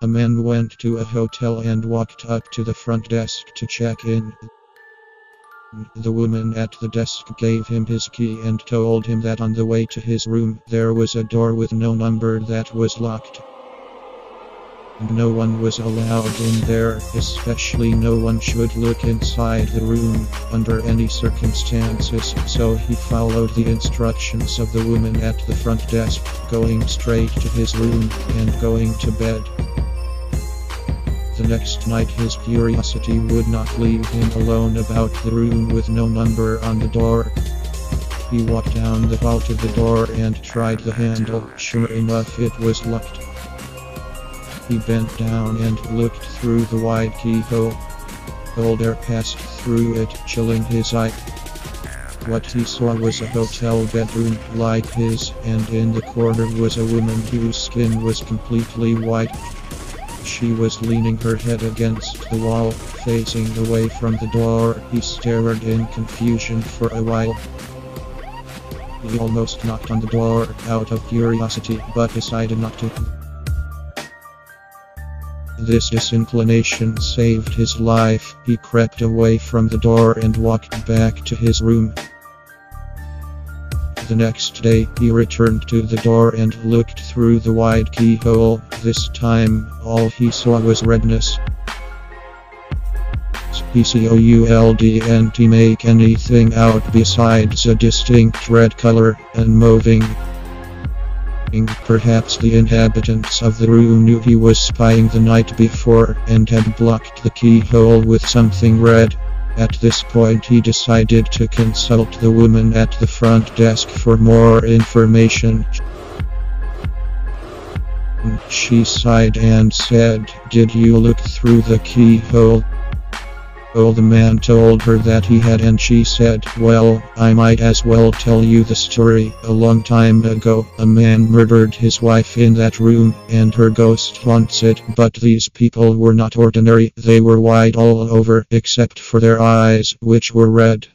A man went to a hotel and walked up to the front desk to check in. The woman at the desk gave him his key and told him that on the way to his room there was a door with no number that was locked. No one was allowed in there, especially no one should look inside the room under any circumstances, so he followed the instructions of the woman at the front desk, going straight to his room and going to bed. The next night his curiosity would not leave him alone about the room with no number on the door. He walked down the hall to the door and tried the handle, sure enough it was locked. He bent down and looked through the wide keyhole. Cold air passed through it, chilling his eye. What he saw was a hotel bedroom like his, and in the corner was a woman whose skin was completely white. She was leaning her head against the wall, facing away from the door. He stared in confusion for a while. He almost knocked on the door out of curiosity, but decided not to. This disinclination saved his life. He crept away from the door and walked back to his room. The next day, he returned to the door and looked through the wide keyhole. This time, all he saw was redness. PCOULD to make anything out besides a distinct red color and moving. Perhaps the inhabitants of the room knew he was spying the night before and had blocked the keyhole with something red. At this point he decided to consult the woman at the front desk for more information. She sighed and said, Did you look through the keyhole? Oh, the man told her that he had and she said, well, I might as well tell you the story. A long time ago, a man murdered his wife in that room, and her ghost haunts it. But these people were not ordinary, they were white all over, except for their eyes, which were red.